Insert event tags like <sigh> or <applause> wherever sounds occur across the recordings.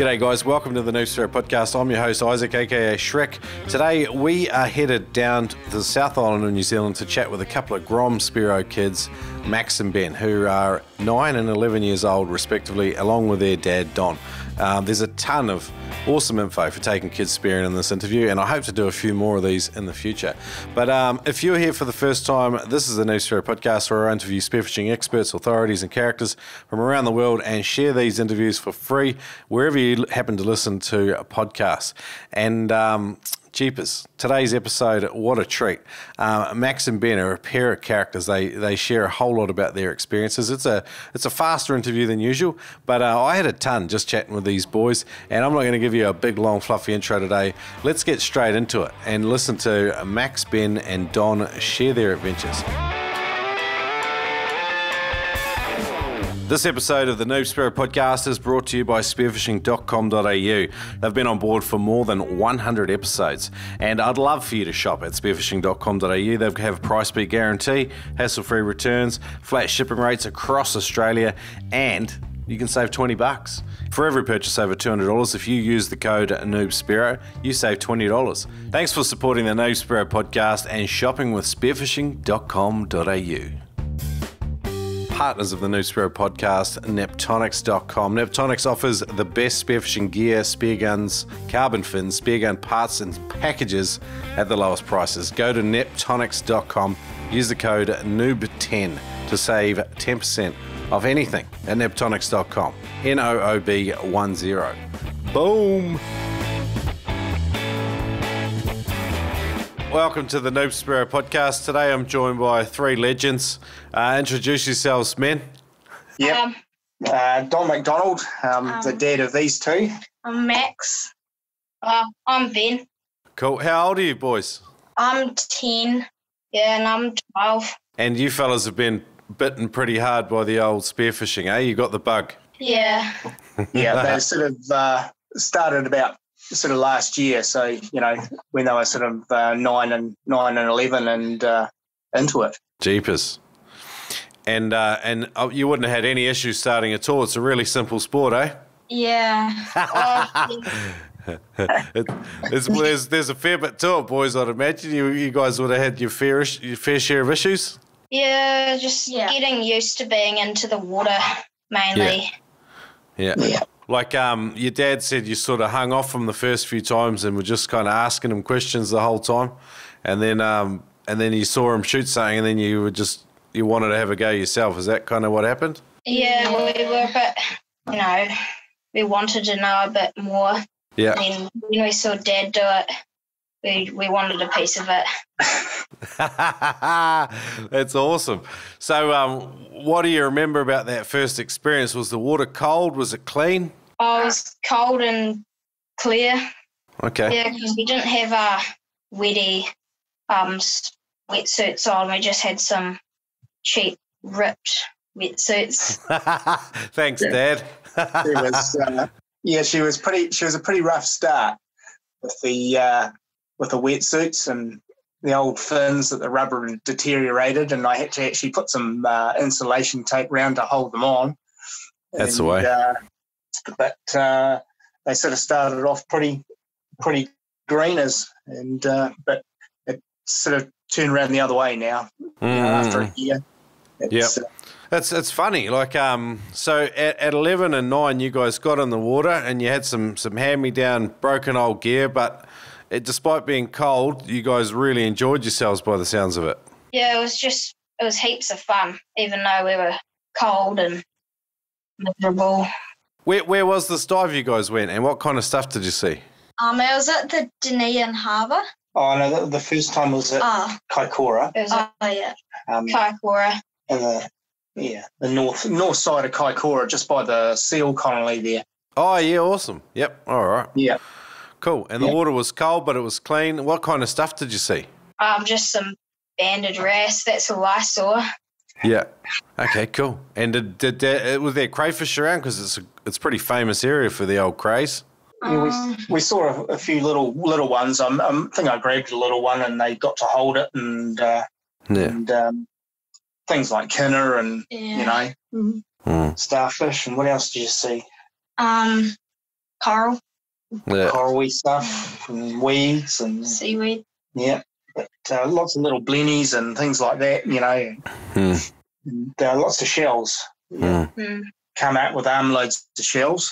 G'day, guys. Welcome to the Noob Spearo Podcast. I'm your host, Isaac, aka Shrek. Today, we are headed down to the South Island of New Zealand to chat with a couple of Grom Spearo kids, Max and Ben, who are 9 and 11 years old, respectively, along with their dad, Don. Um, there's a ton of awesome info for taking kids spearing in this interview, and I hope to do a few more of these in the future. But um, if you're here for the first time, this is the Noob Spearo Podcast where I interview spearfishing experts, authorities, and characters from around the world and share these interviews for free wherever you happen to listen to podcasts. And um, Jeepers. Today's episode, what a treat. Uh, Max and Ben are a pair of characters. They they share a whole lot about their experiences. It's a it's a faster interview than usual, but uh, I had a ton just chatting with these boys, and I'm not going to give you a big, long, fluffy intro today. Let's get straight into it and listen to Max, Ben, and Don share their adventures. This episode of the Noob Spearo podcast is brought to you by spearfishing.com.au. They've been on board for more than 100 episodes, and I'd love for you to shop at spearfishing.com.au. They have a price beat guarantee, hassle free returns, flat shipping rates across Australia, and you can save 20 bucks. For every purchase over $200, if you use the code NoobSpearo, you save $20. Thanks for supporting the Noob Spearo podcast and shopping with spearfishing.com.au partners of the Noob Spearo podcast, Neptonics.com. Neptonics offers the best spearfishing gear, spear guns, carbon fins, spear gun parts, and packages at the lowest prices. Go to Neptonics.com, use the code NOOB10 to save 10% off anything at Neptonics.com. N O O B 10. Boom! Welcome to the Noob Spearo podcast. Today I'm joined by three legends. Uh, introduce yourselves, men. Yep. Um, Uh, Don McDonald, um, Um, the dad of these two. I'm Max. Uh, I'm Ben. Cool. How old are you, boys? I'm 10. Yeah, and I'm 12. And you fellas have been bitten pretty hard by the old spearfishing, eh? You got the bug. Yeah. Yeah, they <laughs> sort of uh, started about sort of last year. So you know when they were sort of uh, nine and nine and eleven and uh, into it. Jeepers. And uh, and uh, you wouldn't have had any issues starting at all. It's a really simple sport, eh? Yeah. <laughs> It, it's, there's, there's a fair bit to it, boys. I'd imagine you you guys would have had your fair your fair share of issues. yeah, just getting used to being into the water mainly. Yeah. Yeah. Like um, your dad said, you sort of hung off from the first few times and were just kind of asking him questions the whole time, and then um, and then you saw him shoot something, and then you were just you wanted to have a go yourself. Is that kind of what happened? Yeah, we were a bit, you know, we wanted to know a bit more. Yeah. And when we saw Dad do it, we, we wanted a piece of it. <laughs> That's awesome. So, um, what do you remember about that first experience? Was the water cold? Was it clean? Oh, it was cold and clear. Okay. Yeah, because we didn't have our Wettie um, wetsuits on. We just had some cheap ripped wetsuits. <laughs> Thanks, Yeah. Dad. She was, uh, yeah, she was pretty. She was a pretty rough start with the uh, with the wetsuits and the old fins that the rubber deteriorated, and I had to actually put some uh, insulation tape round to hold them on. That's the And, way. But uh, they sort of started off pretty pretty greeners, and uh, but it sort of turned around the other way now. you know, after Mm. a year. It's, uh, That's it's funny. Like um, so at, at eleven and nine, you guys got in the water and you had some some hand me down broken old gear, but it, despite being cold, you guys really enjoyed yourselves by the sounds of it. yeah, it was just, it was heaps of fun, even though we were cold and miserable. Where where was this dive you guys went, and what kind of stuff did you see? Um, I was at the Dunedin Harbour. oh no, the, the first time was at Oh, Kaikoura, It was oh a yeah. um, Kaikoura. in the yeah the north north side of Kaikoura, just by the seal colony there. Oh yeah, awesome. Yep. All right. Yeah. Cool. And the Yeah. water was cold, but it was clean. What kind of stuff did you see? Um, just some banded wrasse. That's all I saw. Yeah. Okay. Cool. And did, did there, was there crayfish around? Because it's a, it's pretty famous area for the old crays. Yeah, Um, we, we saw a, a few little little ones. Um, um, I think I grabbed a little one, and they got to hold it, and uh, Yeah. and um, things like kina and yeah. you know. Mm. starfish. And what else did you see? Um, coral, Yeah. corally stuff and weeds and seaweed. yeah, but uh, lots of little blennies and things like that. You know, and uh, lots of shells. Hmm. Mm. Come out with armloads of shells.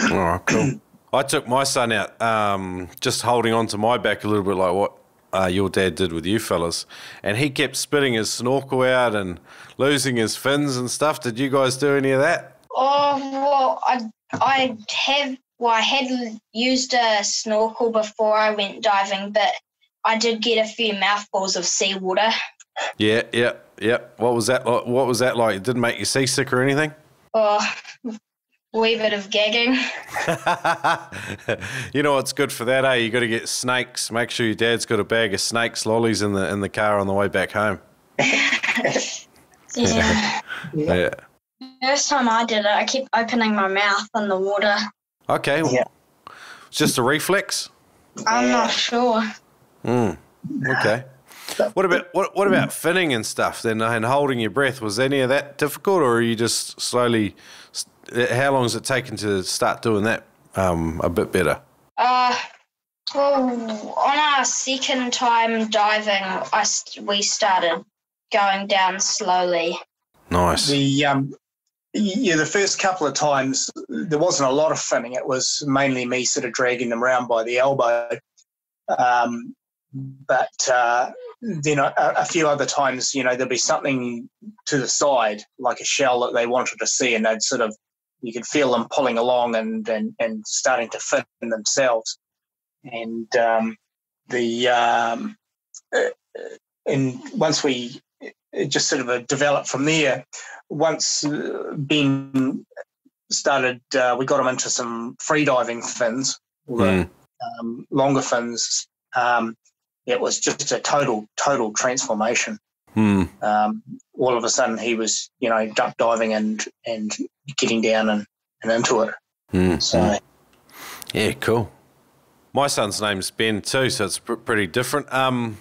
Oh, cool. <coughs> I took my son out, um, just holding on to my back a little bit like what uh, your dad did with you fellas. And he kept spitting his snorkel out and losing his fins and stuff. Did you guys do any of that? Oh well, I I have well I had used a snorkel before I went diving, but I did get a few mouthfuls of seawater. Yeah, yeah, yeah. What was that like? What was that like? It didn't make you seasick or anything? Oh, wee bit of gagging. <laughs> you know what's good for that, eh? You got to get snakes. Make sure your dad's got a bag of snakes lollies in the in the car on the way back home. Yeah. Yeah. First time I did it, I kept opening my mouth in the water. Okay. Yeah. It's just a reflex. I'm not sure. Mm. Okay. What about what what about finning and stuff then and holding your breath? Was any of that difficult or are you just slowly how long has it taken to start doing that um, a bit better? Uh, well, on our second time diving, I st- we started going down slowly. Nice. The um, yeah, the first couple of times there wasn't a lot of finning. It was mainly me sort of dragging them around by the elbow. Um, but uh, then a, a few other times, you know, there'd be something to the side, like a shell that they wanted to see, and they'd sort of you could feel them pulling along and and, and starting to fit in themselves. And um, the um, uh, and once we it just sort of uh, developed from there. Once uh, Ben started, uh, we got him into some free diving fins, Mm. um, longer fins. Um, it was just a total, total transformation. Mm. Um, all of a sudden, he was, you know, duck diving and and getting down and, and into it. Mm. So Yeah, cool. My son's name's Ben too, so it's pr- pretty different. Um,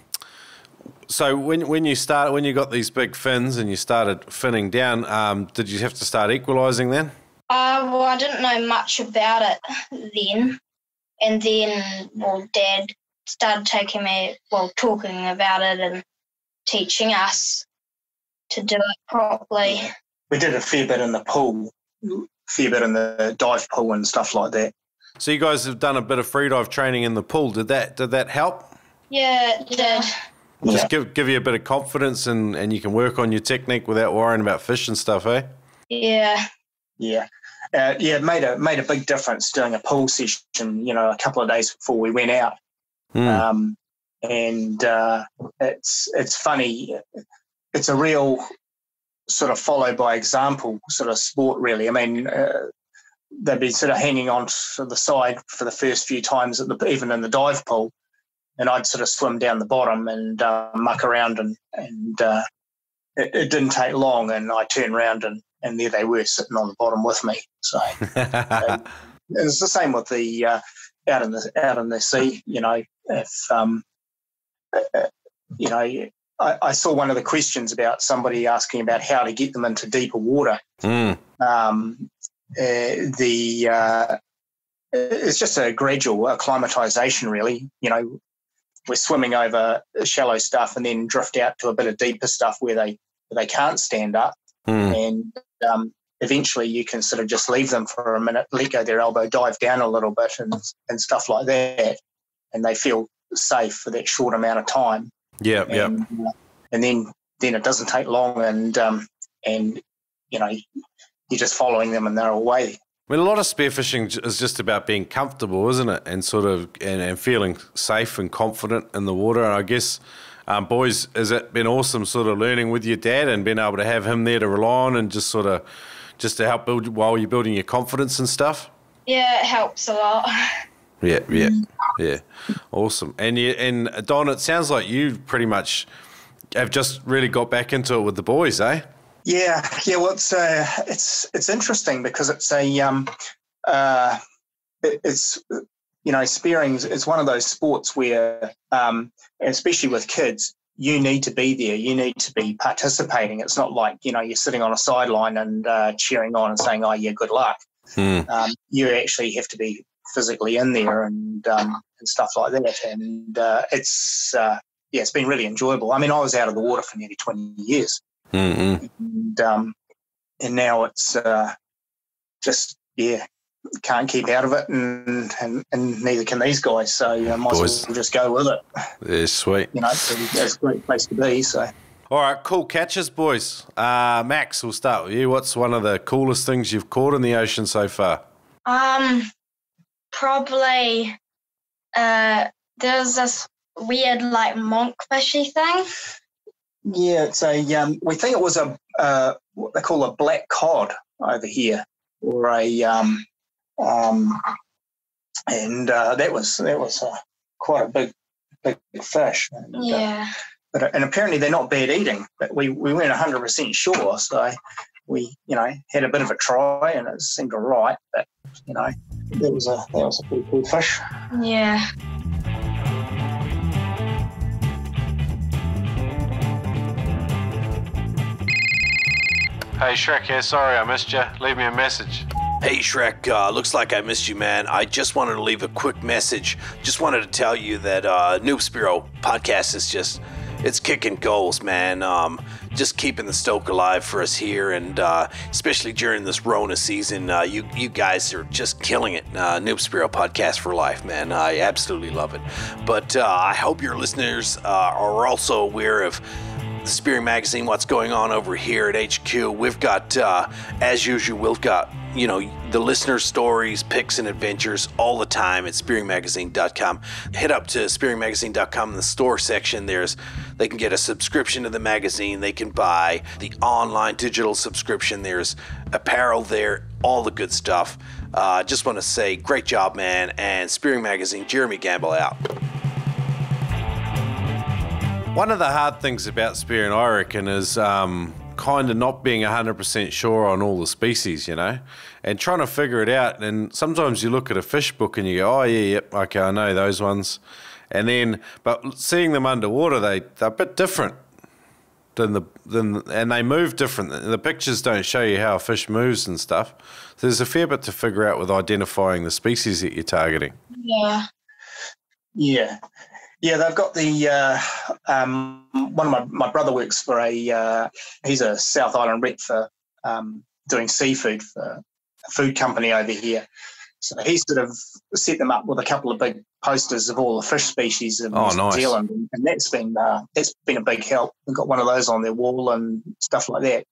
so when when you started, when you got these big fins and you started finning down, um, did you have to start equalising then? Uh, well, I didn't know much about it then. And then, well, Dad started taking me, well, talking about it and teaching us to do it properly. we did a fair bit in the pool, a fair bit in the dive pool and stuff like that. So you guys have done a bit of freedive training in the pool. Did that did that help? Yeah, it did. Yeah. Just give give you a bit of confidence and, and you can work on your technique without worrying about fish and stuff, eh? Yeah. Yeah, uh, yeah, it made a made a big difference doing a pool session. You know, a couple of days before we went out, Mm. um, and uh, it's it's funny. It's a real sort of follow by example sort of sport, really. I mean, uh, they've been sort of hanging on to the side for the first few times, at the, even in the dive pool, and I'd sort of swim down the bottom and uh, muck around, and and uh, it, it didn't take long, and I turned around and and there they were sitting on the bottom with me. So <laughs> it's the same with the uh, out in the out in the sea. You know, if um, you know, I, I saw one of the questions about somebody asking about how to get them into deeper water. Mm. Um, uh, the uh, it's just a gradual acclimatization, really. You know, we're swimming over shallow stuff and then drift out to a bit of deeper stuff where they where they can't stand up Mm. and um, eventually you can sort of just leave them for a minute, let go their elbow, dive down a little bit, and and stuff like that, and they feel safe for that short amount of time. Yeah, yeah. And, uh, and then then it doesn't take long, and um, and you know you're just following them, and they're away. I mean, a lot of spearfishing is just about being comfortable, isn't it? And sort of and, and feeling safe and confident in the water. And I guess, um, boys, has it been awesome sort of learning with your dad and being able to have him there to rely on and just sort of just to help build while you're building your confidence and stuff? Yeah, it helps a lot. Yeah, yeah, yeah. Awesome. And you, and Don, it sounds like you pretty much have just really got back into it with the boys, eh? Yeah, yeah. Well, it's uh, it's it's interesting because it's a um, uh, it, it's you know, spearing is it's one of those sports where, um, especially with kids, you need to be there. You need to be participating. It's not like you know you're sitting on a sideline and uh, cheering on and saying, "Oh yeah, good luck." Hmm. Um, you actually have to be physically in there and um, and stuff like that. And uh, it's uh, yeah, it's been really enjoyable. I mean, I was out of the water for nearly twenty years, Mm-hmm. and um, and now it's uh, just yeah, can't keep out of it, and and, and neither can these guys. So you know, might as well just go with it. Yeah, sweet. You know, it's a, it's a great place to be. So. All right, cool catches, boys. Uh, Max, we'll start with you. What's one of the coolest things you've caught in the ocean so far? Um, probably. Uh, there's this weird like monkfishy thing. Yeah, it's a. Um, we think it was a uh, what they call a black cod over here, or a um, um, and uh, that was that was uh, quite a big big fish. And, uh, Yeah. but and apparently they're not bad eating. But we we weren't hundred percent sure, so we you know had a bit of a try, and it seemed all right. But you know that was a that was a pretty cool fish. Yeah. Hey, Shrek here. Sorry I missed you. Leave me a message. Hey Shrek, uh, looks like I missed you, man. I just wanted to leave a quick message. Just wanted to tell you that uh, Noob Spearo podcast is just, it's kicking goals, man. Um, just keeping the stoke alive for us here, and uh, especially during this Rona season, uh, you you guys are just killing it. Uh, Noob Spearo podcast for life, man. I absolutely love it. But uh, I hope your listeners uh, are also aware of the Spearing Magazine, what's going on over here at HQ. We've got, uh, as usual, we've got, you know, the listener stories, picks, and adventures all the time at spearingmagazine.com. Head up to spearingmagazine.com in the store section. There's, they can get a subscription to the magazine. They can buy the online digital subscription. There's apparel there, all the good stuff. Uh, just want to say, great job, man. And Spearing Magazine, Jeremy Gamble out. One of the hard things about spearing, I reckon, is um, kind of not being 100% sure on all the species, you know, and trying to figure it out. And sometimes you look at a fish book and you go, oh, yeah, yep, okay, I know those ones. And then, but seeing them underwater, they, they're a bit different than the, than, and they move different. The pictures don't show you how a fish moves and stuff. So there's a fair bit to figure out with identifying the species that you're targeting. Yeah. Yeah, yeah, they've got the uh, um, one of my my brother works for a uh, he's a South Island rep for um, doing seafood for a food company over here. So he sort of set them up with a couple of big posters of all the fish species in Oh, New nice. Zealand, and, that's been uh, that's been a big help. We've got one of those on their wall and stuff like that.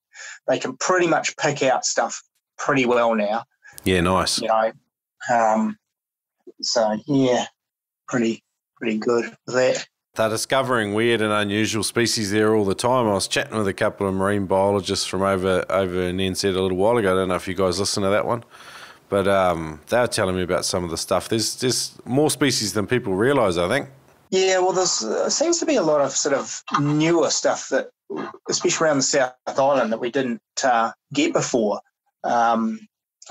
They can pretty much pick out stuff pretty well now Yeah, nice. you know. Um, so yeah, pretty pretty good with that. They're discovering weird and unusual species there all the time. I was chatting with a couple of marine biologists from over over in NZ a little while ago. I don't know if you guys listen to that one, but um, they were telling me about some of the stuff. There's there's more species than people realise. I think. Yeah, well, there's uh, seems to be a lot of sort of newer stuff that, especially around the South Island, that we didn't uh, get before. Um,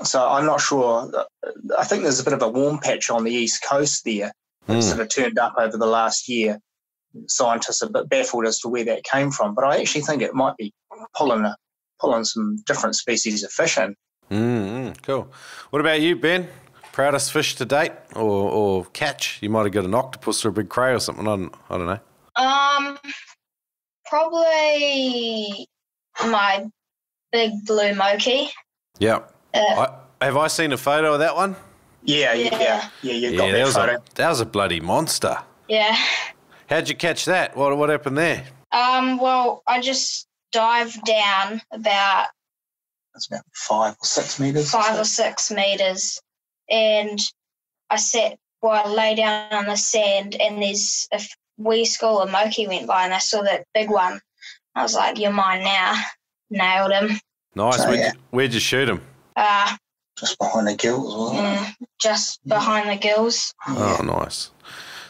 so I'm not sure. I think there's a bit of a warm patch on the east coast there that Hmm. sort of turned up over the last year. Scientists are a bit baffled as to where that came from, but I actually think it might be pulling a, pulling some different species of fish in. Mm, cool. What about you, Ben? Proudest fish to date, or, or catch? You might have got an octopus or a big cray or something. I don't, I don't know. Um, probably my big blue moki. Yeah. Uh, I, have I seen a photo of that one? Yeah, yeah, Yeah. yeah. yeah you Yeah, got that that was photo. a that was a bloody monster. Yeah. How'd you catch that? What what happened there? Um, well, I just dived down about It's about five or six meters. five or six meters, and I sat, well, I lay down on the sand, and there's a wee school of moki went by, and I saw that big one. I was like, "You're mine now." Nailed him. Nice. So, where'd, yeah. you, where'd you shoot him? Uh, just behind the gills, wasn't it? mm, just behind the gills. Oh, nice.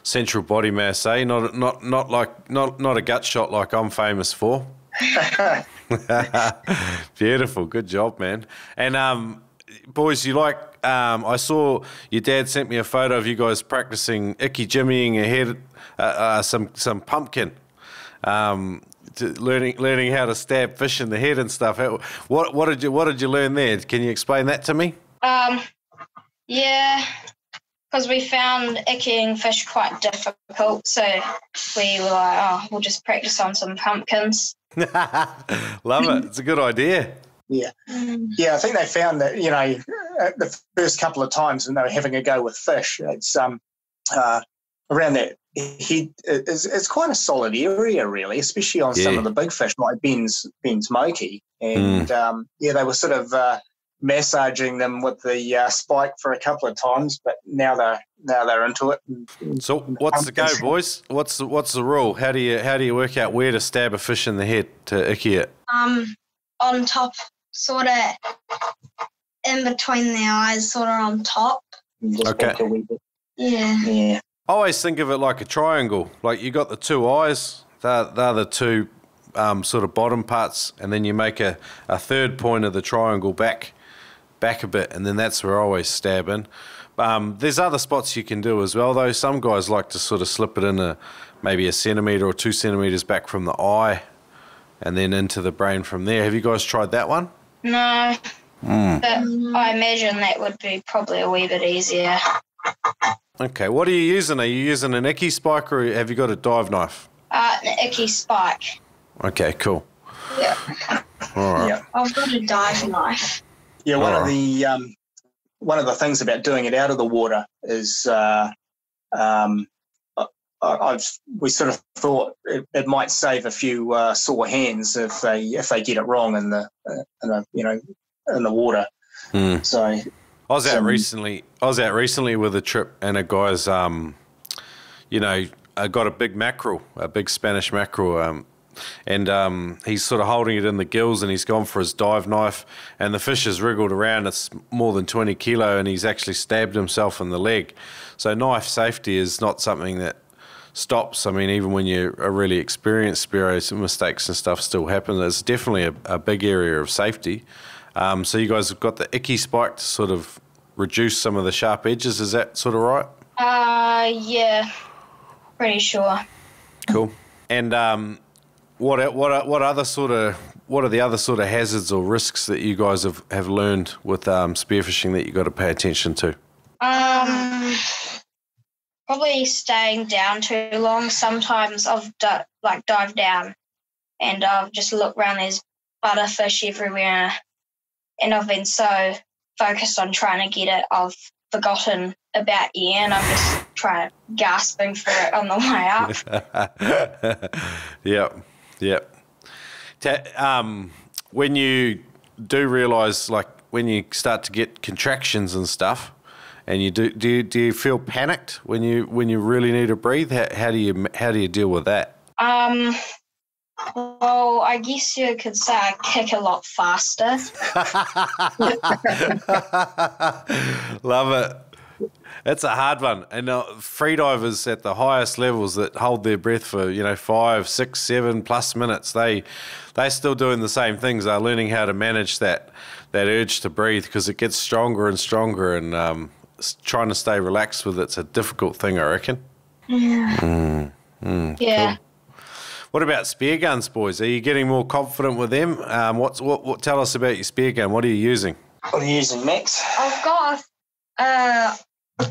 Central body mass, eh? Not not not like not not a gut shot like I'm famous for. <laughs> <laughs> Beautiful, good job, man. And um, boys, you like? Um, I saw your dad sent me a photo of you guys practicing icky jimmying ahead, uh, uh, some some pumpkin, um, to learning learning how to stab fish in the head and stuff. How- What what did you what did you learn there? Can you explain that to me? Um, yeah. because we found ickying fish quite difficult. So we were like, oh, we'll just practice on some pumpkins. <laughs> Love it. It's a good idea. Yeah, yeah. I think they found that you know at the first couple of times when they were having a go with fish, it's um uh, around that head. It's, it's quite a solid area, really, especially on some of the big fish like Ben's Ben's Moki, and um, yeah, they were sort of. Uh, massaging them with the uh, spike for a couple of times, but now they're now they're into it. So what's the go, boys? What's the, what's the rule? How do you how do you work out where to stab a fish in the head to icky it? Um, on top, sort of in between the eyes, sort of on top. Okay. back a wee bit. Yeah. Yeah. I always think of it like a triangle. Like you got the two eyes, they're, they're the two um, sort of bottom parts, and then you make a, a third point of the triangle back back a bit, and then that's where I always stab in. Um, there's other spots you can do as well, though. Some guys like to sort of slip it in a maybe a centimetre or two centimetres back from the eye, and then into the brain from there. Have you guys tried that one? No, Mm. but I imagine that would be probably a wee bit easier. Okay, what are you using? Are you using an iki spike or have you got a dive knife? Uh, an iki spike. Okay, cool. Yeah. All right. Yeah. I've got a dive knife. Yeah, one of Alright. the um, one of the things about doing it out of the water is uh, um, I, I've we sort of thought it, it might save a few uh, sore hands if they if they get it wrong in the uh, in the you know in the water. Hmm. So I was out Some- recently. I was out recently with a trip, and a guy's, um, you know, uh, got a big mackerel, a big Spanish mackerel, um, and um, he's sort of holding it in the gills, and he's gone for his dive knife, and the fish has wriggled around. It's more than twenty kilo, and he's actually stabbed himself in the leg. So knife safety is not something that stops. I mean, even when you're a really experienced some mistakes and stuff still happen. It's definitely a, a big area of safety. Um, so you guys have got the iki spike to sort of reduce some of the sharp edges. Is that sort of right? Uh, yeah, pretty sure. Cool. And um, what what what other sort of what are the other sort of hazards or risks that you guys have, have learned with um, spearfishing that you've got to pay attention to? Um, probably staying down too long. Sometimes I've di- like dived down, and I've just looked around. There's butterfish everywhere, and I've been so focused on trying to get it, I've forgotten about air, and I'm just trying gasping for it on the way up. <laughs> yep, yep. Ta- um, when you do realise, like when you start to get contractions and stuff, and you do, do you, do you feel panicked when you when you really need to breathe? How, how do you how do you deal with that? Um, well, I guess you could say I kick a lot faster. <laughs> Love it. It's a hard one, and uh, freedivers at the highest levels that hold their breath for you know five, six, seven plus minutes. They they're still doing the same things. They're learning how to manage that that urge to breathe because it gets stronger and stronger, and um, trying to stay relaxed with it's a difficult thing, I reckon. Yeah. Yeah. What about spear guns, boys? Are you getting more confident with them? Um, what's what, what? Tell us about your spear gun. What are you using? what are you using, Max? I've got a, uh, I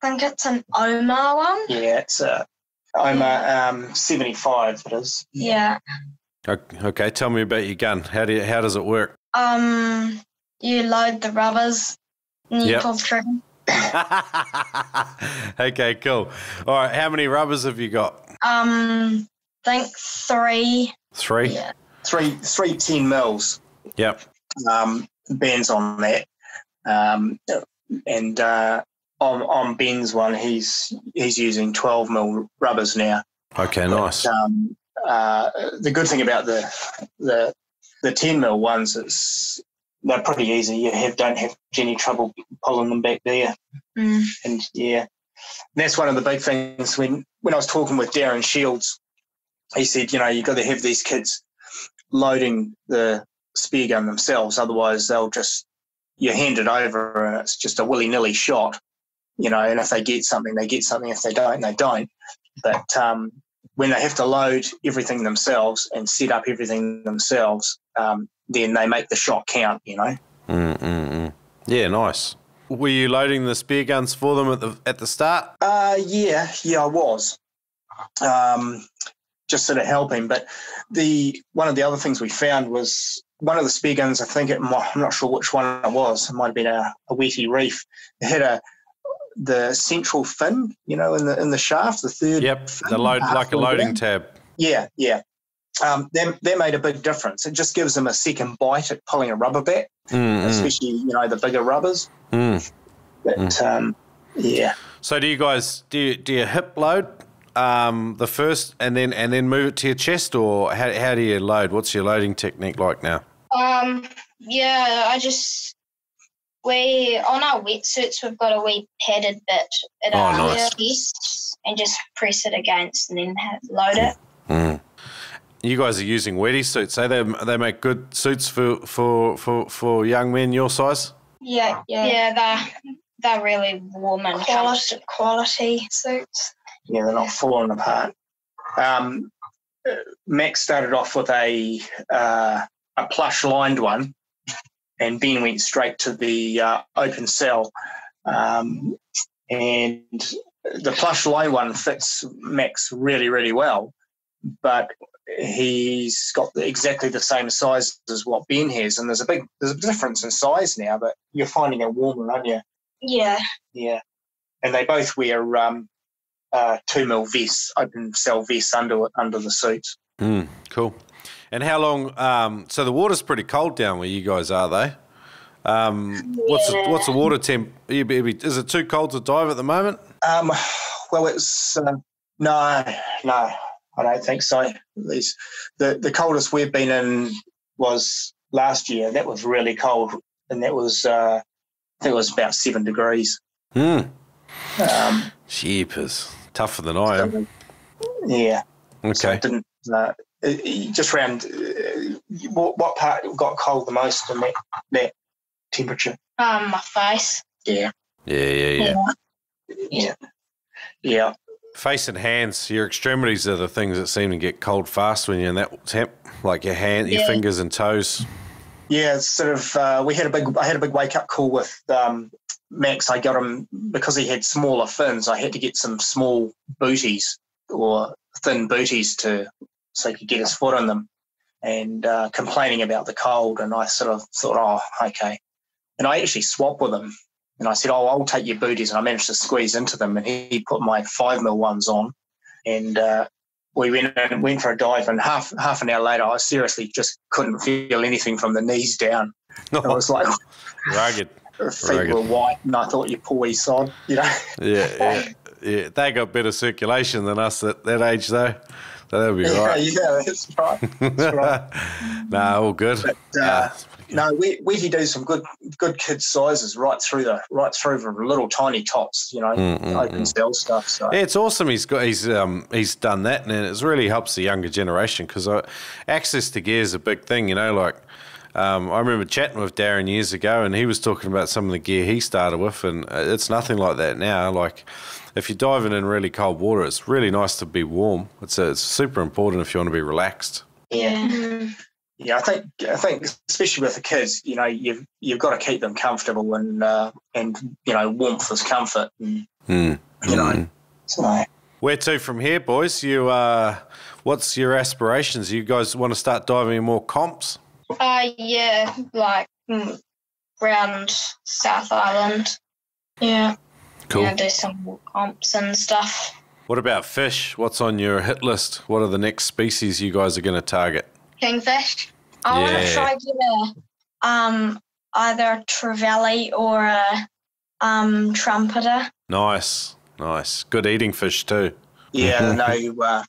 think it's an Omer one. Yeah, it's a I'm a um, 75. It is. Yeah. Okay, okay, tell me about your gun. How do you, how does it work? Um, you load the rubbers and you Yep. pull the trigger. okay, cool. All right, how many rubbers have you got? Um, think three. Three. Yeah. Three three ten mils. Yep. um, Ben's on that, um, and uh, on on Ben's one, he's he's using twelve mil rubbers now. Okay, nice. Um, uh, the good thing about the the the ten mil ones is they're pretty easy. You have don't have any trouble pulling them back there, Mm. and yeah, that's one of the big things. When when I was talking with Darren Shields, he said, you know, you've got to have these kids loading the spear gun themselves, otherwise they'll just you hand it over and it's just a willy nilly shot, you know. And if they get something, they get something. If they don't, they don't. But um, when they have to load everything themselves and set up everything themselves, um, then they make the shot count, you know. Mm, mm, mm. Yeah, nice. were you loading the spear guns for them at the at the start? Uh, yeah, yeah, I was. Um, just sort of helping, but the one of the other things we found was one of the spear guns. I think it. I'm not sure which one it was. It might have been a, a Wettie reef. It had a the central fin, you know, in the in the shaft, the third. Yep, fin, the load like a loading down. tab. Yeah, yeah. Um, that, that made a big difference. It just gives them a second bite at pulling a rubber bat, Mm, mm, especially you know the bigger rubbers. mm. But um, yeah, So do you guys do you, do you hip load um, the first and then and then move it to your chest, or how, how do you load? What's your loading technique like now? Um, yeah, I just we on our wetsuits we've got a wee padded bit at Oh, our nice. chest and just press it against and then ha- load it. Mm. You guys are using Wettie suits. eh? They they make good suits for for for, for young men your size. Yeah, yeah. Yeah, they're they're really warm and Quality, comfortable. quality suits. Yeah, they're not falling apart. Um, Max started off with a uh, a plush lined one, and Ben went straight to the uh, open cell. Um, and the plush lined one fits Max really, really well, but he's got exactly the same size as what Ben has, and there's a big there's a difference in size now. But you're finding it warmer, aren't you? Yeah. Yeah, and they both wear um, uh, two mil vests, open cell vests under under the suits. Mm, cool. And how long? Um, so the water's pretty cold down where you guys are, though. Um, what's the, what's the water temp? you be- be- Is it too cold to dive at the moment? Um, well, it's uh, no, no, I don't think so. These the the coldest we've been in was last year. That was really cold, and that was uh, I think it was about seven degrees. Hmm. Um, Jeepers, tougher than I am. yeah, Okay. it didn't. Uh, it, it just round. Uh, what, what part got cold the most in that that temperature? Um, my face. Yeah. Yeah, yeah, yeah. Yeah. Yeah. Face and hands, your extremities are the things that seem to get cold fast when you're in that temp, like your hand, your fingers and toes. Yeah, sort of. Uh, we had a big. I had a big wake up call with um, Max. I got him because he had smaller fins. I had to get some small booties or thin booties to so he could get his foot in them, and uh, complaining about the cold. And I sort of thought, oh, okay. And I actually swapped with him, and I said, oh, I'll take your booties, and I managed to squeeze into them, and he, put my five mil ones on, and. Uh, we went and went for a dive, and half half an hour later, I seriously just couldn't feel anything from the knees down. No. <laughs> I was like, Rugged. Feet were white, and I thought, you poor wee sod, you know. Yeah, yeah, yeah. They got better circulation than us at that age, though. So that'll be yeah, right. <laughs> yeah, that's right. That's right. <laughs> nah, all good. But, uh, no, we we do some good good kid sizes right through the right through the little tiny tots, you know, Mm, mm, open cell stuff. So Yeah, it's awesome. He's got he's um he's done that, and it really helps the younger generation because access to gear is a big thing. You know, like um, I remember chatting with Darren years ago, and he was talking about some of the gear he started with, and uh, it's nothing like that now. Like if you're diving in really cold water, it's really nice to be warm. It's uh it's super important if you want to be relaxed. yeah, Mm. yeah, I think I think especially with the kids, you know, you've you've got to keep them comfortable and uh, and you know, warmth is comfort, and Mm. you know, Mm. so. Where to from here, boys? You uh, what's your aspirations? You guys want to start diving in more comps? Uh, yeah, like mm, round South Island. Yeah. Cool. Yeah, do some more comps and stuff. What about fish? What's on your hit list? What are the next species you guys are going to target? Kingfish. I want Yeah. to try get a um either a trevally or a um trumpeter. Nice, nice. Good eating fish too. Yeah, <laughs> no, uh,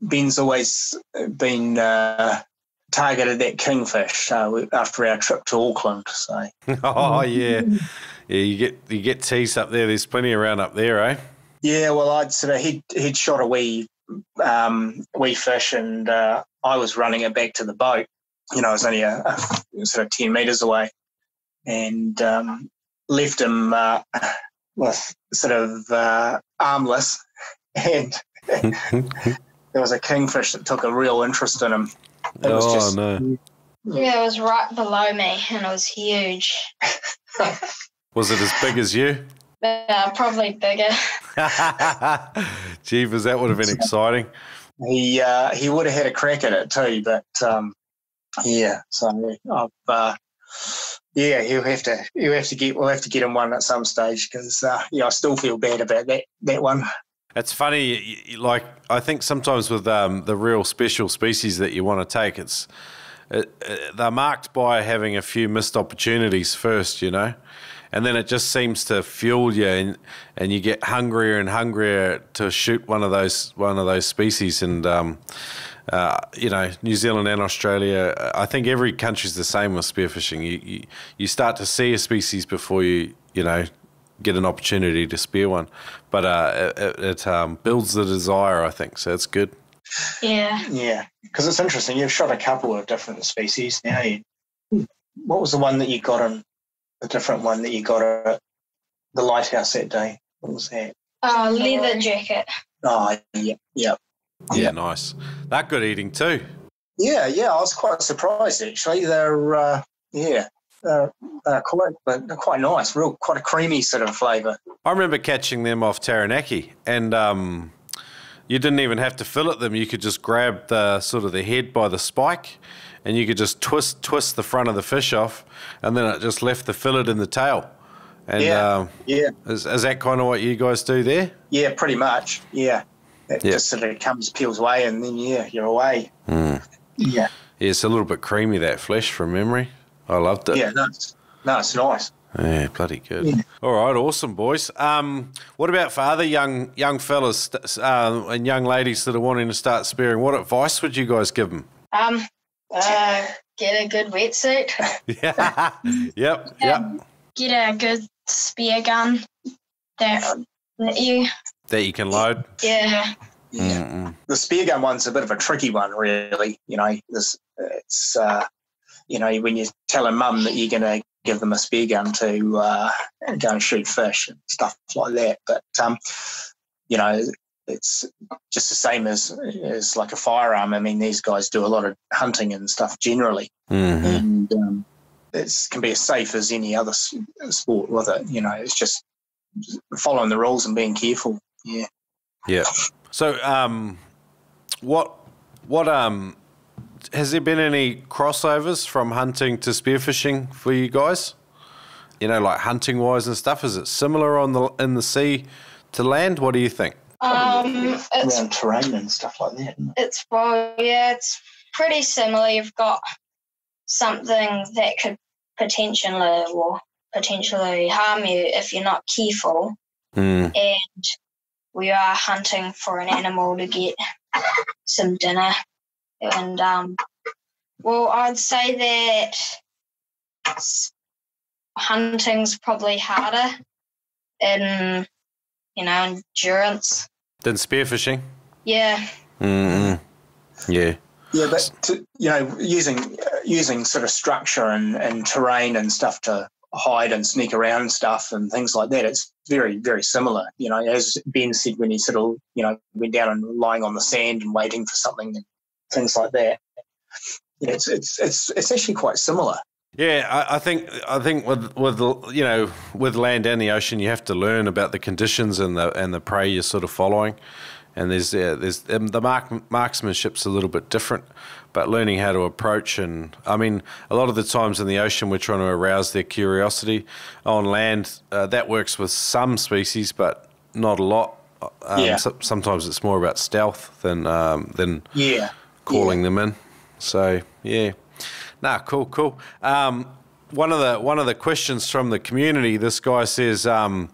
Ben's always been uh, targeted that kingfish uh, after our trip to Auckland. So <laughs> oh yeah, yeah. You get you get teased up there. There's plenty around up there, eh? yeah, well, I'd sort of he'd, he'd shot a wee um, wee fish, and uh, I was running it back to the boat. You know, it was only a, a sort of ten meters away, and um, left him uh, with sort of uh, armless, <laughs> and <laughs> there was a kingfish that took a real interest in him. It was oh just no. Yeah, it was right below me and it was huge. Was it as big as you? Uh, probably bigger. <laughs> Jeepers, that would have been exciting. He uh, he would have had a crack at it too, but um, yeah. So I've, uh, yeah, he'll have to he'll have to get we'll have to get him one at some stage because uh, yeah, I still feel bad about that that one. It's funny, like I think sometimes with um, the real special species that you want to take, it's it, it, they're marked by having a few missed opportunities first, you know, and then it just seems to fuel you, and, and you get hungrier and hungrier to shoot one of those one of those species, and um, uh, you know, New Zealand and Australia, I think every country's the same with spearfishing. You, you you start to see a species before you you know get an opportunity to spear one, but uh, it, it um, builds the desire, I think. So it's good. Yeah. Yeah, because it's interesting. You've shot a couple of different species now. You, what was the one that you got on the different one that you got at the lighthouse that day? What was that? Uh, leather jacket. Oh, yeah, yeah. Yeah, nice. That good eating too. Yeah, yeah, I was quite surprised actually. They're uh, yeah, they're, they're quite but they're quite nice, real quite a creamy sort of flavour. I remember catching them off Taranaki, and um, you didn't even have to fillet them. You could just grab the sort of the head by the spike, and you could just twist twist the front of the fish off, and then it just left the fillet in the tail. And Yeah. um, Yeah, is, is that kind of what you guys do there? yeah, pretty much. Yeah, it Yeah. just sort of comes peels away, and then yeah, you're away. Yeah, Yeah, it's a little bit creamy that flesh from memory. I loved it. yeah, no, it's, no, it's nice. Yeah, bloody good. Yeah. All right, awesome, boys. Um, what about for other young young fellas uh, and young ladies that are wanting to start spearing? What advice would you guys give them? Um, uh, get a good wetsuit. <laughs> Yeah. yep. <laughs> Yep. Get a good spear gun that that you That you can load. Yeah. Mm-mm. the spear gun one's a bit of a tricky one, really. You know, there's, it's uh, you know when you tell a mum that you're going to give them a spear gun to uh, go and shoot fish and stuff like that, but um, you know, it's just the same as as like a firearm. I mean, these guys do a lot of hunting and stuff generally, Mhm. and um, it can be as safe as any other sport with it. You know, it's just following the rules and being careful. Yeah. Yeah. So, um, what, what, um, has there been any crossovers from hunting to spearfishing for you guys? You know, like hunting wise and stuff. Is it similar on the in the sea to land? What do you think? Um, it's around terrain and stuff like that. isn't it? it's well, yeah, it's pretty similar. You've got something that could potentially or potentially harm you if you're not careful, Mm. and we are hunting for an animal to get some dinner. And um, well, I'd say that hunting's probably harder in you know endurance. than spearfishing. Yeah, Mm-mm. Yeah. Yeah, but to, you know, using uh, using sort of structure and, and terrain and stuff to hide and sneak around and stuff and things like that, it's very very similar. You know, as Ben said when he sort of you know went down and lying on the sand and waiting for something and things like that. Yeah, it's it's it's it's actually quite similar. Yeah, I, I think I think with with you know with land and the ocean, you have to learn about the conditions and the and the prey you're sort of following. And there's uh, there's um, the mark, marksmanship's a little bit different, but learning how to approach and I mean a lot of the times in the ocean we're trying to arouse their curiosity. On land, uh, that works with some species, but not a lot. Um, Yeah. so, sometimes it's more about stealth than um, than Yeah, calling them in. So yeah, nah, cool, cool. Um, one of the one of the questions from the community. This guy says, um,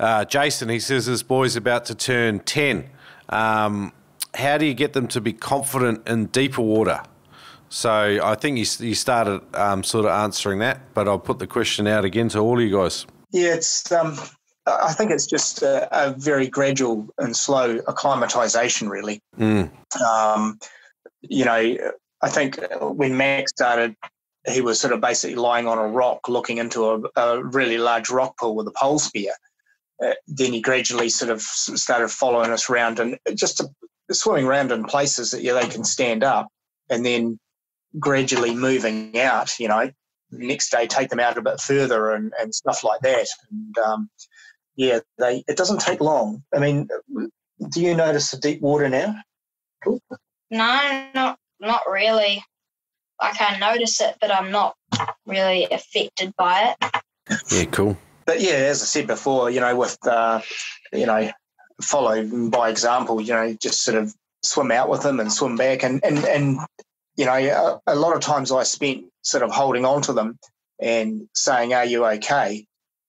uh, Jason. He says his boy's about to turn ten. Um, how do you get them to be confident in deeper water? So I think you, you started um, sort of answering that, but I'll put the question out again to all of you guys. Yeah, it's. Um, I think it's just a, a very gradual and slow acclimatization, really. Mm. Um, you know, I think when Max started, he was sort of basically lying on a rock, looking into a, a really large rock pool with a pole spear. Uh, then he gradually sort of started following us around and just uh, swimming around in places that yeah, they can stand up, and then gradually moving out. You know, next day take them out a bit further and, and stuff like that. And um, yeah, they it doesn't take long. I mean, do you notice the deep water now? No, not not really. Like I notice it, but I'm not really affected by it. Yeah, cool. But yeah, as I said before, you know, with uh, you know, follow by example. You know, just sort of swim out with them and swim back, and and and you know, a, a lot of times I spent sort of holding on to them and saying, "Are you okay?"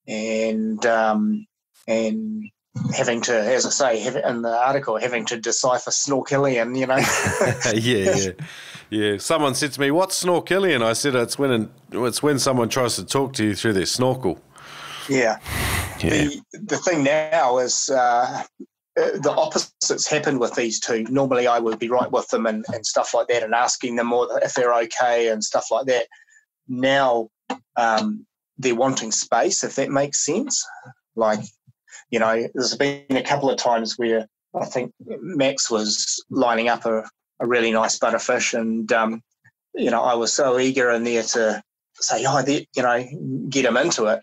and um, and having to, as I say have, in the article, having to decipher snorkelian, you know. <laughs> yeah, yeah, yeah. Someone said to me, "What's snorkelian?" I said, "It's when it's when someone tries to talk to you through their snorkel." Yeah. Yeah. The the thing now is uh, uh, the opposites happened with these two. Normally, I would be right with them and, and stuff like that, and asking them more if they're okay and stuff like that. Now, um, they're wanting space, if that makes sense. Like, you know, there's been a couple of times where I think Max was lining up a, a really nice butterfish, and um, you know, I was so eager in there to say, oh, you know, get him into it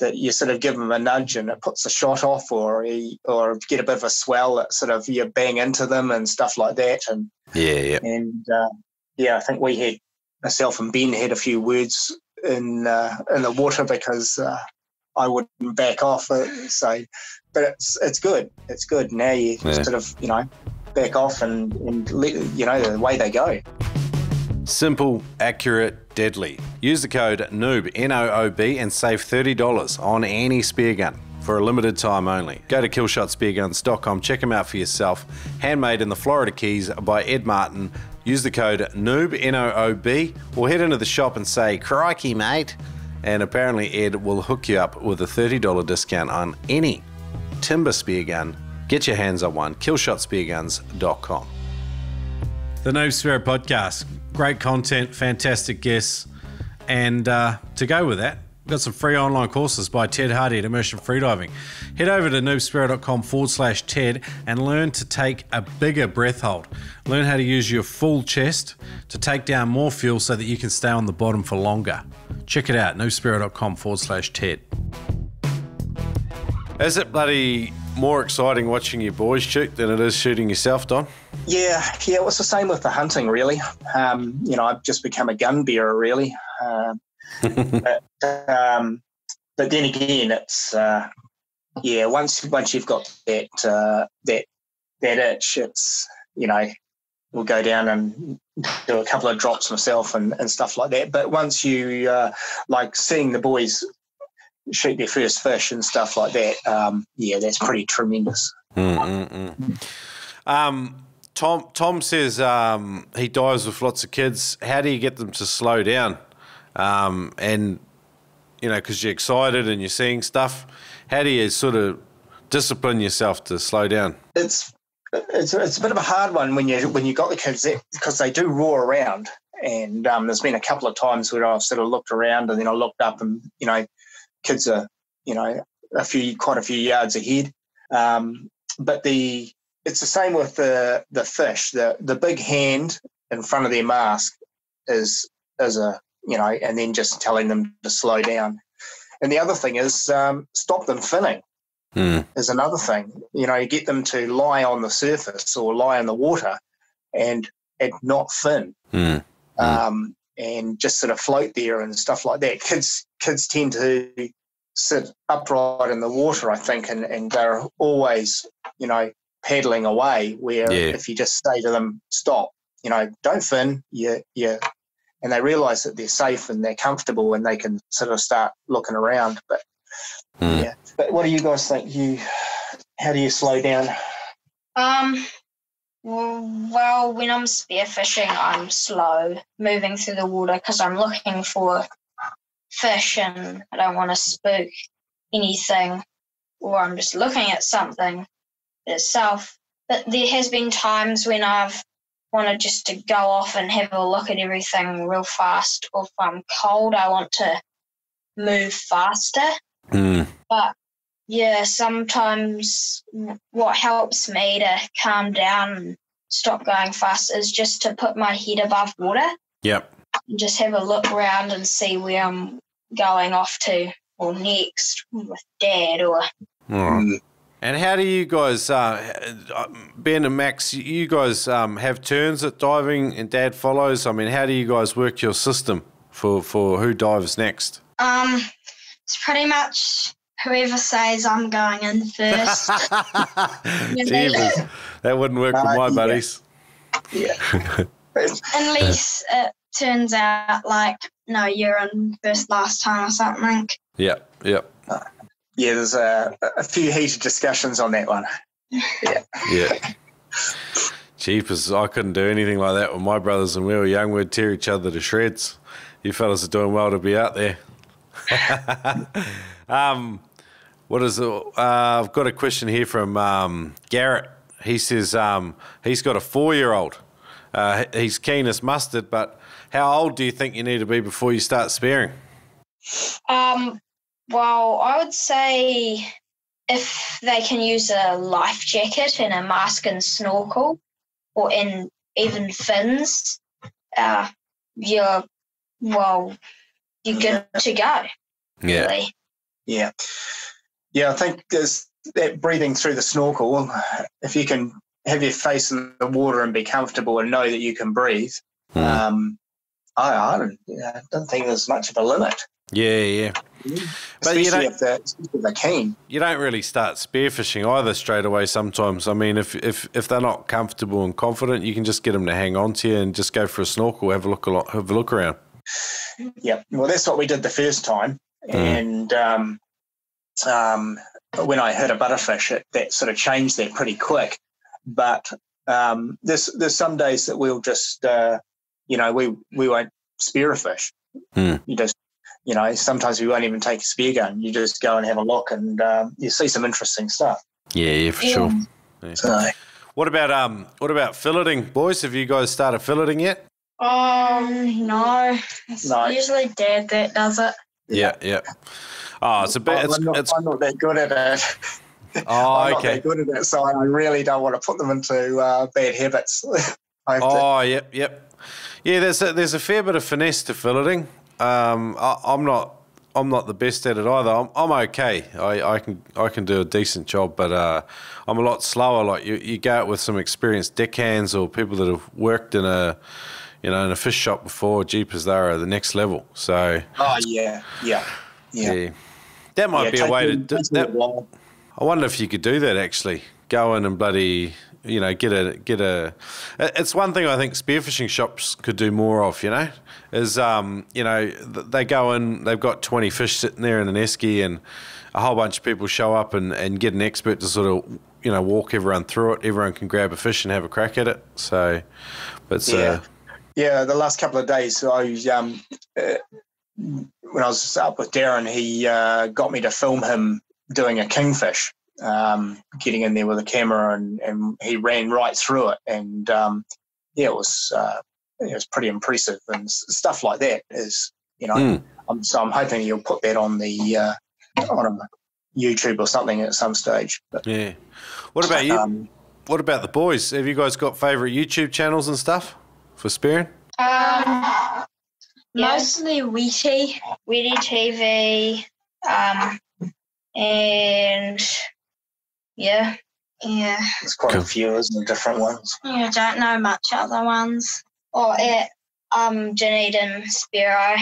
that you sort of give him a nudge and it puts the shot off, or he, or get a bit of a swell that sort of you bang into them and stuff like that. And Yeah, yeah. and uh, yeah, I think we had myself and Ben had a few words in uh, in the water because uh, I wouldn't back off. uh, So, but it's it's good. It's good. Now you Yeah. sort of you know back off and and let, you know the way they go. Simple, accurate, deadly. Use the code NOOB, N O O B, and save $30 on any spear gun for a limited time only. Go to killshotspearguns.com, check them out for yourself. Handmade in the Florida Keys by Ed Martin. Use the code NOOB, N O O B, or head into the shop and say, Crikey, mate. And apparently, Ed will hook you up with a $30 discount on any timber spear gun. Get your hands on one. Killshotspearguns.com. The Noob Spearo podcast. Great content, fantastic guests. And uh, to go with that, got some free online courses by Ted Harty at Immersion Freediving. Head over to noobspearo.com forward slash TED and learn to take a bigger breath hold. Learn how to use your full chest to take down more fuel so that you can stay on the bottom for longer. Check it out, noobspearo.com forward slash TED. Is it bloody more exciting watching your boys shoot than it is shooting yourself, Don? Yeah, yeah, it was the same with the hunting, really. Um, you know, I've just become a gun bearer, really. Um, but, um, but then again, it's uh, yeah. Once once you've got that uh, that that itch, it's you know, we'll go down and do a couple of drops myself and, and stuff like that. But once you uh, like seeing the boys shoot their first fish and stuff like that, um, yeah, that's pretty tremendous. Mm-mm-mm. Um, Tom Tom says um, he dives with lots of kids. How do you get them to slow down? Um, and you know, because you're excited and you're seeing stuff. How do you sort of discipline yourself to slow down? it's it's it's a bit of a hard one when you when you got the kids because they do roar around. And um, there's been a couple of times where I've sort of looked around and then I looked up and you know, kids are you know a few quite a few yards ahead. Um, but the it's the same with the the fish. The the big hand in front of their mask is is a you know, and then just telling them to slow down. And the other thing is um, stop them finning Hmm. is another thing. You know, you get them to lie on the surface or lie in the water and and not fin. Mm. Um, and just sort of float there and stuff like that. Kids kids tend to sit upright in the water, I think, and, and they're always, you know, paddling away. Where Yeah. if you just say to them, stop, you know, don't fin, you you and they realise that they're safe and they're comfortable and they can sort of start looking around. But Mm. yeah. But what do you guys think? You how do you slow down? Um, well, when I'm spearfishing, I'm slow moving through the water because I'm looking for fish and I don't want to spook anything, or I'm just looking at something itself. But there has been times when I've wanted just to go off and have a look at everything real fast, or if I'm cold, I want to move faster Mm. but yeah, sometimes what helps me to calm down and stop going fast is just to put my head above water. Yep. And just have a look around and see where I'm going off to or next with dad or Mm. And how do you guys, uh, Ben and Max, you guys um, have turns at diving and dad follows? I mean, how do you guys work your system for, for who dives next? Um, it's pretty much whoever says I'm going in first. <laughs> Jeepers, that wouldn't work with Uh, my yeah. buddies. Yeah. <laughs> Unless it turns out like, no, you're in first last time or something. Yep, yep, yeah, there's a, a few heated discussions on that one. yeah. Yeah. Jeepers, I couldn't do anything like that with my brothers when we were young. We'd tear each other to shreds. You fellas are doing well to be out there. <laughs> um, what is it? Uh, I've got a question here from um, Garrett. He says um, he's got a four-year-old. Uh, he's keen as mustard, but how old do you think you need to be before you start spearing? Um, well, I would say if they can use a life jacket and a mask and snorkel, or in even fins, uh, you're well, you're good to go. Really. Yeah. Yeah, I think there's that breathing through the snorkel. If you can have your face in the water and be comfortable and know that you can breathe, Hmm. um, I, I, don't, yeah, I don't think there's much of a limit. Yeah, yeah. But you Especially don't- if especially if keen. you don't really start spearfishing either straight away sometimes. I mean, if, if, if they're not comfortable and confident, you can just get them to hang on to you and just go for a snorkel, have a look, a lot, have a look around. Yeah, well, that's what we did the first time, and um, um, when I hit a butterfish, it, that sort of changed that pretty quick. But um, there's there's some days that we'll just, uh, you know, we we won't spear a fish. Hmm. You just, you know, sometimes we won't even take a spear gun. You just go and have a look, and um, you see some interesting stuff. Yeah, yeah, for Yeah. sure. So What about um? What about filleting, boys? Have you guys started filleting yet? Um, no. It's No. usually dad that does it. Yeah, yeah. Oh, it's a bit. It's, I'm, not, it's I'm not that good at it. <laughs> oh, I'm not okay. that good at it, so I really don't want to put them into uh, bad habits. <laughs> I have to- Oh, yep, yep. Yeah, there's a, there's a fair bit of finesse to filleting. Um, I, I'm not I'm not the best at it either. I'm, I'm okay. I, I can I can do a decent job, but uh, I'm a lot slower. Like you, you go out with some experienced deckhands or people that have worked in a you know in a fish shop before. Jeepers, they are the next level. So Oh yeah, yeah, yeah, yeah. that might Yeah, be a way to do takes me a that. I wonder if you could do that actually. Go in and bloody, you know, get a get a. It's one thing I think spearfishing shops could do more of. You know, is um, you know, they go in, they've got twenty fish sitting there in an esky, and a whole bunch of people show up and, and get an expert to sort of, you know, walk everyone through it. Everyone can grab a fish and have a crack at it. So, but it's, Yeah. uh, Yeah, the last couple of days, I um, uh, when I was up with Darren, he uh, got me to film him doing a kingfish, um, getting in there with a camera, and, and he ran right through it, and um, yeah, it was uh, it was pretty impressive, and s- stuff like that is, you know, Mm. I'm, so I'm hoping you'll put that on the uh, on a YouTube or something at some stage. But, yeah. What about you? um, what about the boys? Have you guys got favourite YouTube channels and stuff for spearing? Um, Yeah. Mostly Wettie. Wettie TV, um, and yeah, Yeah. there's quite Cool. a few, isn't there, different ones. Yeah, I don't know much other ones. or at um, Dunedin Spearo.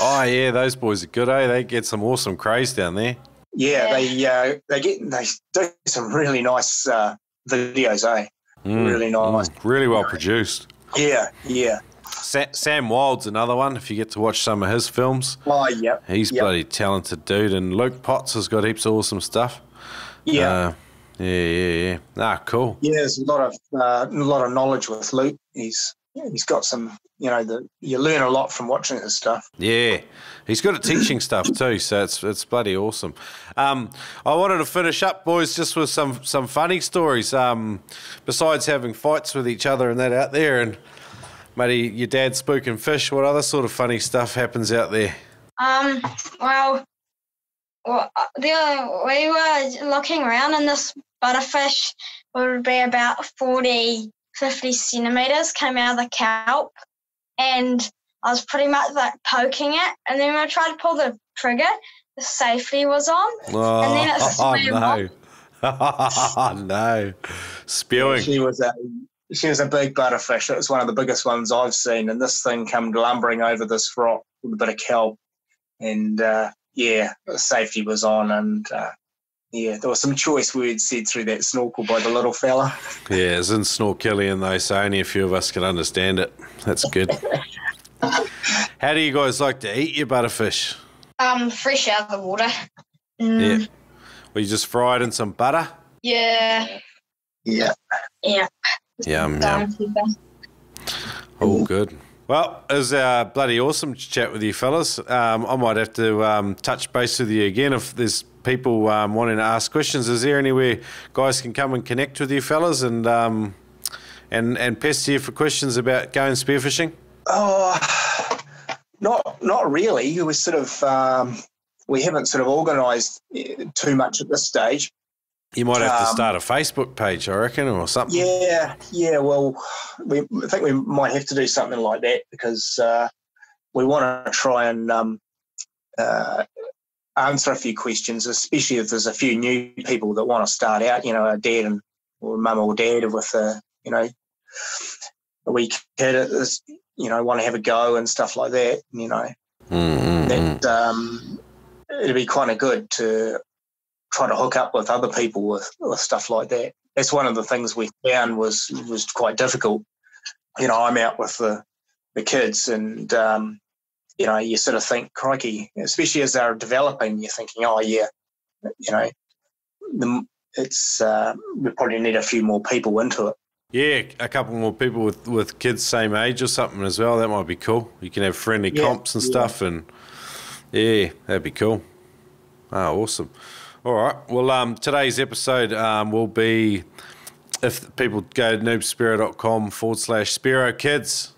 Oh yeah, those boys are good, eh? They get some awesome crays down there. Yeah, Yeah. they uh, they get they do some really nice uh, videos, eh? Mm, Really nice. mm, really well produced. Yeah, yeah. Sa- Sam Wild's another one. If you get to watch some of his films, Oh, yep, he's Yep. bloody talented dude. And Luke Potts has got heaps of awesome stuff. yeah, Uh, yeah, yeah, yeah. Ah, cool. yeah. There's a lot of uh, a lot of knowledge with Luke. He's he's got some, you know, the you learn a lot from watching his stuff. Yeah, he's good at teaching stuff too, so it's it's bloody awesome. Um, I wanted to finish up, boys, just with some some funny stories. Um, besides having fights with each other and that out there, and maybe your dad spooking fish. What other sort of funny stuff happens out there? Um, well, well uh, we were looking around and this butterfish would be about 40, 50 centimeters came out of the kelp. And I was pretty much like poking it, and then when I tried to pull the trigger, the safety was on, Oh, and then it <laughs> swam off. no. Oh, <laughs> no. Spewing. She was a she was a big butterfish. It was one of the biggest ones I've seen, and this thing come lumbering over this rock with a bit of kelp, and uh, yeah, the safety was on, and uh, yeah, there was some choice words said through that snorkel by the little fella. Yeah, it's in Snorkellian though, so only a few of us can understand it. That's good. <laughs> How do you guys like to eat your butterfish? Um, fresh out of the water. Yeah. Well, you just fry it in some butter? Yeah. Yeah, Yeah. Yum, yum. Oh, good. Well, it was uh, bloody awesome to chat with you fellas. Um, I might have to um, touch base with you again if there's people um, wanting to ask questions. Is there anywhere guys can come and connect with you fellas and um, and and pester you for questions about going spearfishing? Oh, not not really. Was sort of um, we haven't sort of organised eh, too much at this stage. You might have to Um, start a Facebook page, I reckon, or something. Yeah, yeah. Well, we I think we might have to do something like that because uh, we want to try and um, uh, answer a few questions, especially if there's a few new people that want to start out. You know, a dad and or mum or dad with a you know a wee kid you know want to have a go and stuff like that. You know, Mm-mm-mm. that um, it'd be kind of good to try to hook up with other people with, with stuff like that. That's one of the things we found was was quite difficult. You know, I'm out with the the kids, and um, you know, you sort of think, crikey, especially as they're developing, you're thinking, oh yeah, you know, the, it's uh, we probably need a few more people into it. Yeah, a couple more people with, with kids same age or something as well. That might be cool. You can have friendly Yeah, comps and yeah. stuff, and yeah, that'd be cool. Oh, awesome. All right. Well, um, today's episode um, will be if people go to noobspearo.com forward slash Spearo Kids.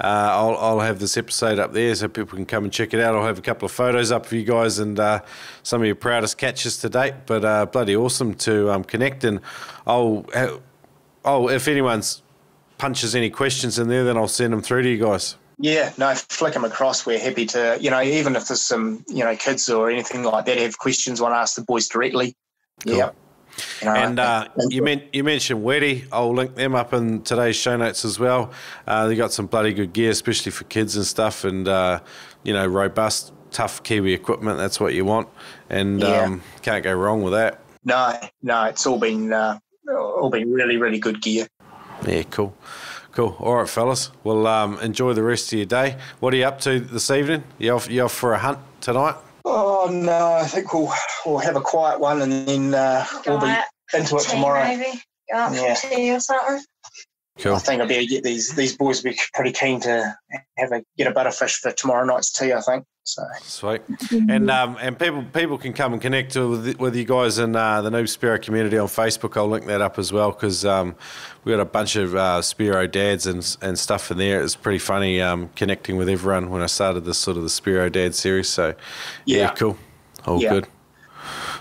Uh, I'll, I'll have this episode up there so people can come and check it out. I'll have a couple of photos up for you guys and uh, some of your proudest catches to date. But uh, bloody awesome to um, connect. And I'll, oh, if anyone's punches any questions in there, then I'll send them through to you guys. Yeah, no, flick them across. We're happy to, you know, even if there's some, you know, kids or anything like that have questions, want to ask the boys directly. Yeah. You know, And uh, you, men- you mentioned Wettie. I'll link them up in today's show notes as well. Uh, they got some bloody good gear, especially for kids and stuff, and uh, you know, robust, tough Kiwi equipment. That's what you want, and Yeah. um, can't go wrong with that. no, no, it's all been uh, all been really, really good gear. Yeah, cool, cool. All right, fellas. Well, um, enjoy the rest of your day. What are you up to this evening? You off? You off for a hunt tonight? Oh no, I think we'll we'll have a quiet one and then uh, we'll be into it tomorrow. Maybe. Go out Yeah. for tea or something. Cool. I think I'll be able to get these these boys will be pretty keen to have a get a butterfish for tomorrow night's tea. I think so. Sweet. And um, and people people can come and connect with with you guys in uh, the Noob Spearo community on Facebook. I'll link that up as well because um, we got a bunch of uh, Spearo dads and and stuff in there. It's pretty funny um, connecting with everyone when I started this sort of the Spearo dad series. So yeah, Yeah. cool. All Yeah. good.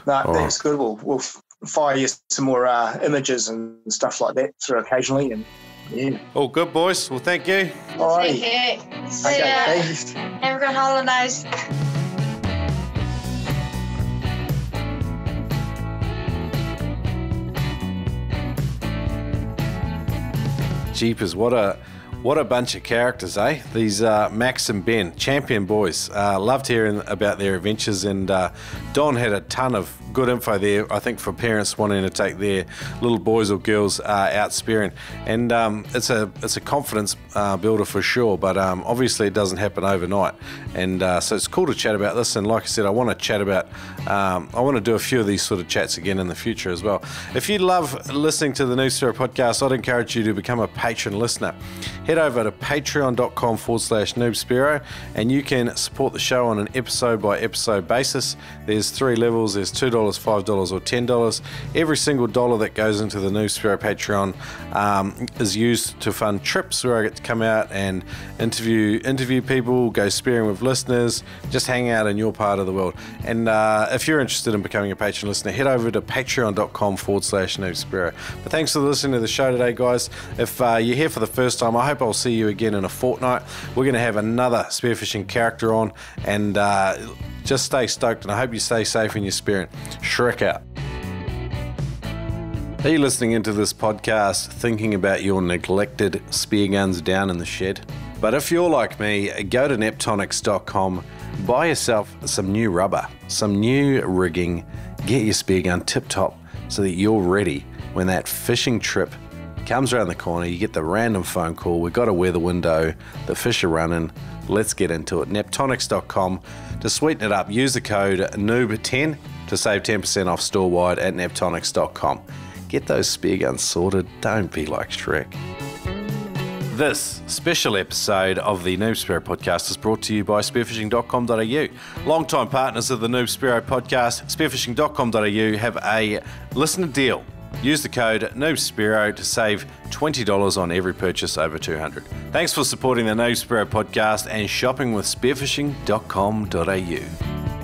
No, All that's good. We'll we'll fire you some more uh, images and stuff like that through occasionally. And yeah, All good, boys. Well, thank you. all right. Okay. See Okay, ya. thanks. Have a good holidays. Jeepers, what a what a bunch of characters, eh? These uh, Max and Ben, champion boys. Uh, loved hearing about their adventures, and uh, Don had a ton of good info there. I think for parents wanting to take their little boys or girls uh, out spearing, and um, it's a it's a confidence uh, builder for sure. But um, obviously, it doesn't happen overnight, and uh, so it's cool to chat about this. And like I said, I want to chat about. Um, I want to do a few of these sort of chats again in the future as well. If you love listening to the Noob Spearo podcast, I'd encourage you to become a patron listener. Head over to patreon.com forward slash noobspearo and you can support the show on an episode by episode basis. There's three levels there's $2, $5, or $10. Every single dollar that goes into the Noob Patreon um, is used to fund trips where I get to come out and interview interview people, go spearing with listeners, just hang out in your part of the world. And uh, if you're interested in becoming a patron listener, head over to patreon.com forward slash Noob Spearo. But thanks for listening to the show today, guys. If uh, you're here for the first time, I hope I'll see you again in a fortnight. We're going to have another spearfishing character on, and uh, just stay stoked. And I hope you stay safe in your spirit. Shrek out. Are you listening into this podcast thinking about your neglected spear guns down in the shed? But if you're like me, go to neptonics.com, buy yourself some new rubber, some new rigging, get your spear gun tip top so that you're ready when that fishing trip comes around the corner. You get the random phone call, we've got a weather window, the fish are running, let's get into it. Neptonics.com to sweeten it up, use the code NOOB10 to save 10% off store wide at neptonics.com. Get those spear guns sorted. Don't be like Shrek. This special episode of the Noob Spearo podcast is brought to you by spearfishing.com.au. Longtime partners of the Noob Spearo podcast, spearfishing.com.au have a listener deal. Use the code NoobSpearo to save $20 on every purchase over 200. Thanks for supporting the Noob Spearo podcast and shopping with spearfishing.com.au.